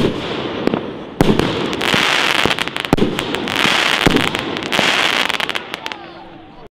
you.